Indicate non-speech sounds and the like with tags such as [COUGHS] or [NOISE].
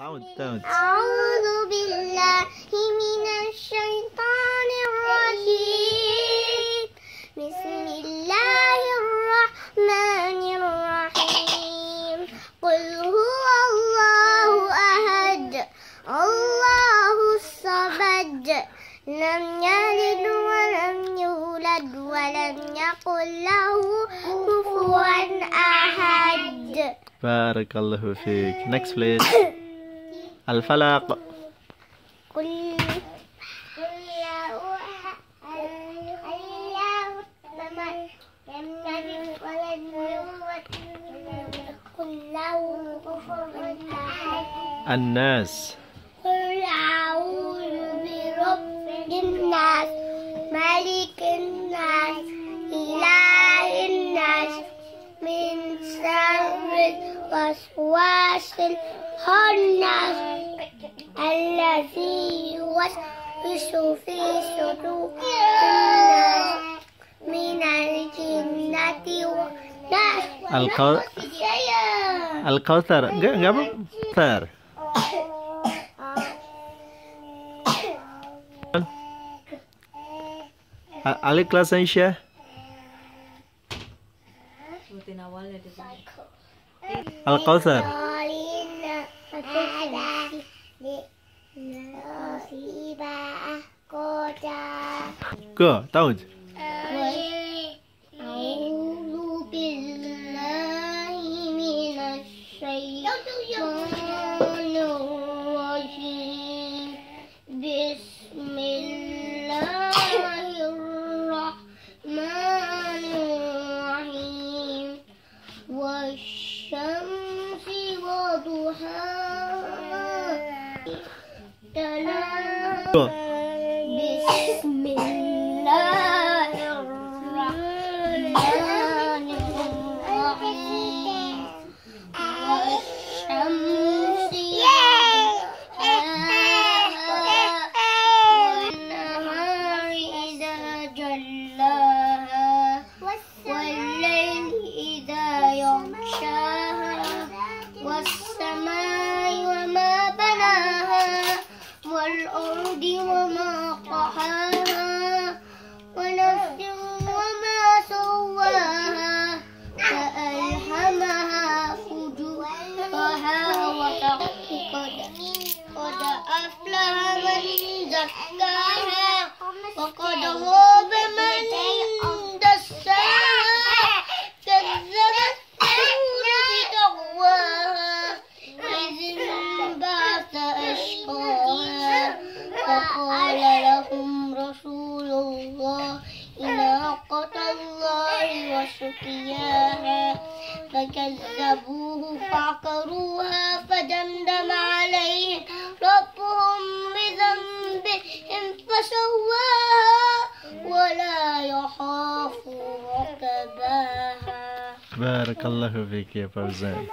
أعوذ بالله من الشيطان الرجيم. بسم الله الرحمن الرحيم. قل هو الله أحد الله الصمد. لم يلد ولم يولد ولم يكن له كفوا أحد. بارك الله فيك. Next please. [COUGHS] الفلق. الناس. قل أعوذ برب الناس. ملك الناس الخناس الذي يوسوس في صدور الناس من الجنة والناس. الكوثر ج- قبل؟ كوثر عليك كلاس انشا الكوثر جو تعود أعوذ بالله من الشيطان الرجيم بسم الله الرحمن الرحيم والشمس وضحاها جو بسم الله زكاها وقد خاب من دساها كذبت ثمود بتقواها إذ انبعث أشقاها فقال لهم رسول الله ناقة الله وسقياها فكذبوه فعقروها فدمدم بارك الله فيك يا فوزان.